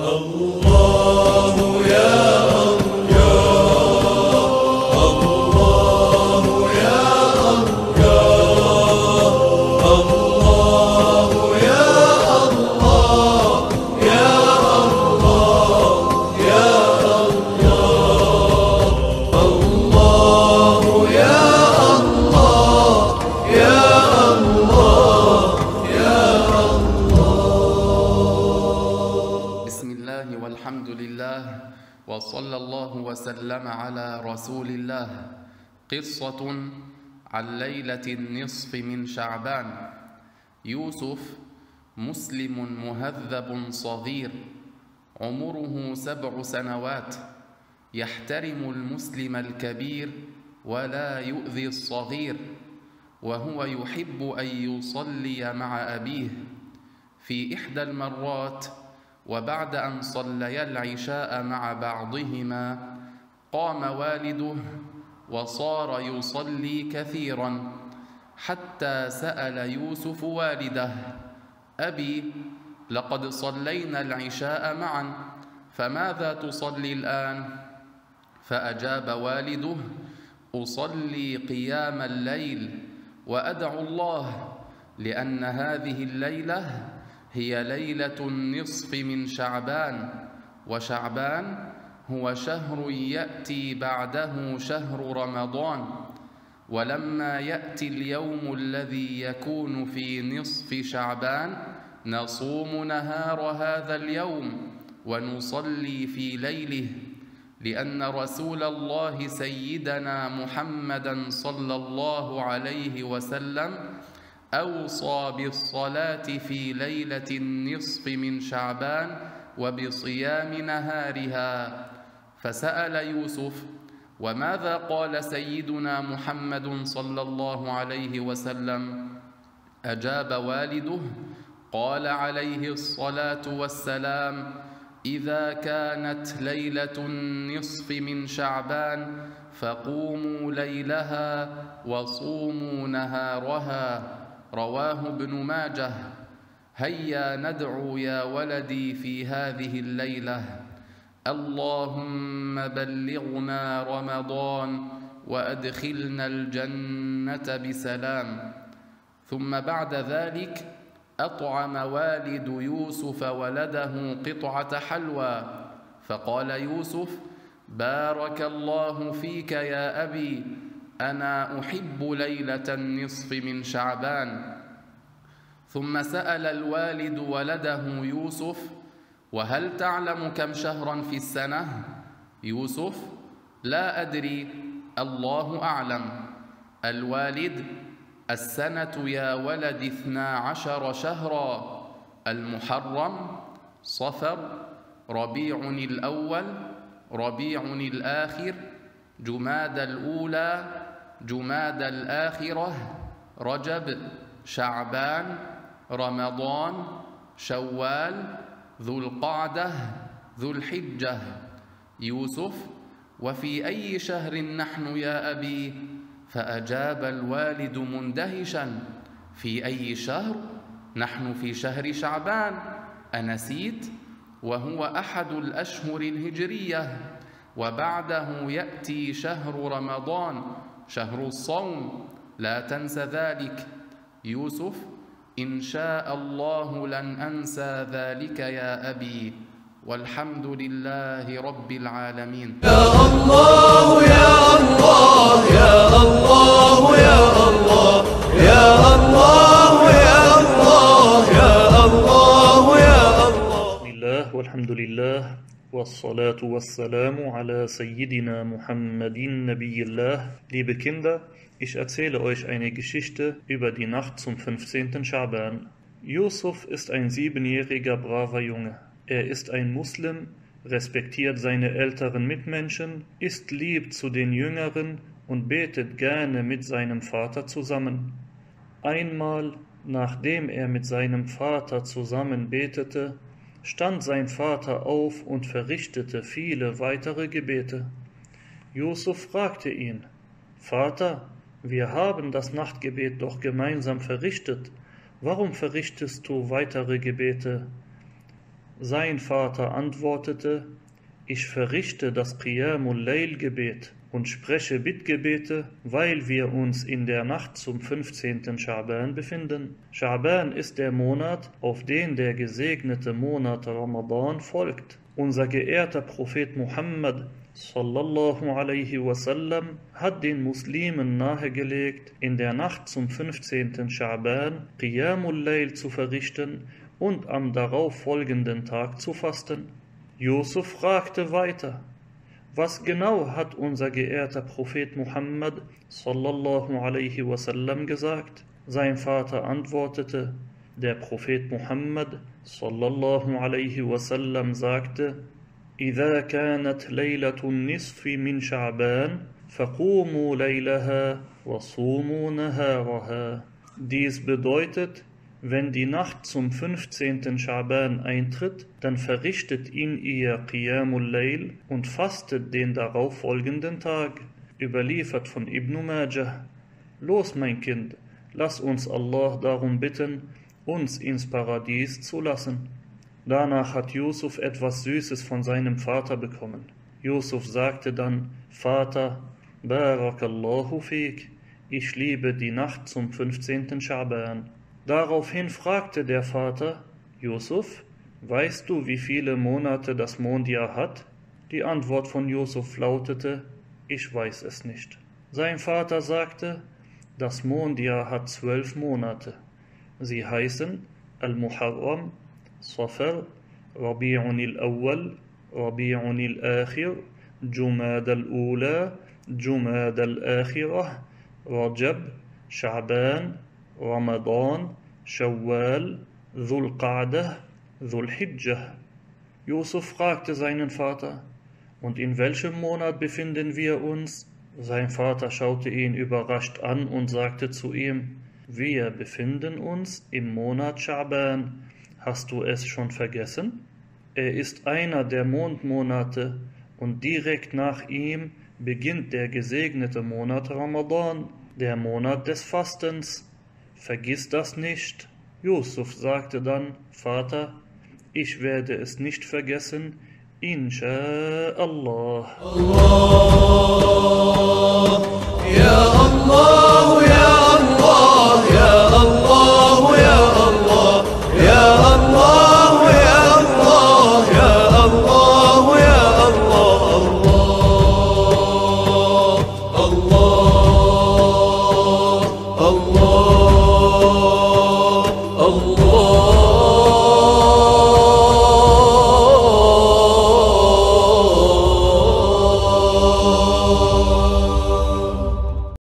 الله. بسم الله والحمد لله وصلى الله وسلم على رسول الله. قصة عن ليلة النصف من شعبان. يوسف مسلم مهذب صغير عمره سبع سنوات. يحترم المسلم الكبير ولا يؤذي الصغير وهو يحب أن يصلي مع أبيه. في إحدى المرات وبعد أن صليا العشاء مع بعضهما قام والده وصار يصلي كثيرا حتى سأل يوسف والده أبي لقد صلينا العشاء معا فماذا تصلي الآن؟ فأجاب والده أصلي قيام الليل وأدعو الله لأن هذه الليلة هي ليلة النصف من شعبان وشعبان هو شهر يأتي بعده شهر رمضان ولما يأتي اليوم الذي يكون في نصف شعبان نصوم نهار هذا اليوم ونصلي في ليله لأن رسول الله سيدنا محمدا صلى الله عليه وسلم أوصى بالصلاة في ليلة النصف من شعبان وبصيام نهارها. فسأل يوسف وماذا قال سيدنا محمد صلى الله عليه وسلم؟ أجاب والده قال عليه الصلاة والسلام إذا كانت ليلة النصف من شعبان فقوموا ليلها وصوموا نهارها. رواه ابن ماجه. هيا ندعو يا ولدي في هذه الليلة. اللهم بلغنا رمضان وأدخلنا الجنة بسلام. ثم بعد ذلك أطعم والد يوسف ولده قطعة حلوى. فقال يوسف بارك الله فيك يا أبي. أنا أحب ليلة النصف من شعبان. ثم سأل الوالد ولده يوسف وهل تعلم كم شهرا في السنة؟ يوسف لا أدري الله أعلم. الوالد السنة يا ولد اثنا عشر شهرا. المحرم صفر. ربيع الأول ربيع الآخر. جماد الأولى جماد الآخرة رجب شعبان رمضان شوال ذو القعده ذو الحجه يوسف وفي أي شهر نحن يا أبي؟ فأجاب الوالد مندهشا في أي شهر نحن في شهر شعبان؟ أنسيت وهو أحد الأشهر الهجرية وبعده يأتي شهر رمضان. شهر الصوم. لا تنس ذلك. يوسف إن شاء الله لن أنسى ذلك يا أبي. والحمد لله رب العالمين. يا الله يا الله يا الله يا الله يا الله يا الله يا الله يا الله. بسم الله والحمد لله. والصلاة والسلام على سيدنا Muhammad Nabi Allah. Liebe Kinder, ich erzähle euch eine Geschichte über die Nacht zum 15. Schaban. Yusuf ist ein siebenjähriger braver Junge. Er ist ein Muslim, respektiert seine älteren Mitmenschen, ist lieb zu den Jüngeren und betet gerne mit seinem Vater zusammen. Einmal, nachdem er mit seinem Vater zusammen betete, stand sein Vater auf und verrichtete viele weitere Gebete. Yusuf fragte ihn, Vater, wir haben das Nachtgebet doch gemeinsam verrichtet, warum verrichtest du weitere Gebete? Sein Vater antwortete, ich verrichte das Qiyamul Layl Gebet und spreche Bittgebete, weil wir uns in der Nacht zum 15. Schaban befinden. Schaban ist der Monat, auf den der gesegnete Monat Ramadan folgt. Unser geehrter Prophet Muhammad sallallahu alaihi wasallam hat den Muslimen nahegelegt, in der Nacht zum 15. Schaban Qiyamul Layl zu verrichten und am darauf folgenden Tag zu fasten. Yusuf fragte weiter, was genau hat unser geehrter Prophet Muhammad sallallahu alaihi wasallam gesagt? Sein Vater antwortete, der Prophet Muhammad sallallahu alaihi wasallam sagte, إذا كانت ليلة النصف من شعبان فقوموا ليلها وصوموا نهارها. Dies bedeutet, wenn die Nacht zum 15. Schaban eintritt, dann verrichtet in ihr Qiyamul Layl und fastet den darauffolgenden Tag. Überliefert von Ibn Majah. Los, mein Kind, lass uns Allah darum bitten, uns ins Paradies zu lassen. Danach hat Yusuf etwas Süßes von seinem Vater bekommen. Yusuf sagte dann, Vater, Barakallahu fik, ich liebe die Nacht zum 15. Schaban. Daraufhin fragte der Vater, Yusuf, weißt du, wie viele Monate das Mondjahr hat? Die Antwort von Yusuf lautete, ich weiß es nicht. Sein Vater sagte, das Mondjahr hat zwölf Monate. Sie heißen Al-Muharram, Safar, Rabi'un al-Awwal, Rabi'un al-Akhir, Jumad al-Ula, Jumad al-Akhirah, Rajab, Sha'ban, Ramadan, Shawwal, Dhul Qa'dah, Dhul Hijjah. Yusuf fragte seinen Vater, und in welchem Monat befinden wir uns? Sein Vater schaute ihn überrascht an und sagte zu ihm, wir befinden uns im Monat Schaban. Hast du es schon vergessen? Er ist einer der Mondmonate und direkt nach ihm beginnt der gesegnete Monat Ramadan, der Monat des Fastens. Vergiss das nicht. Yusuf sagte dann, Vater, ich werde es nicht vergessen, Insha'Allah. Allah, ya Allah.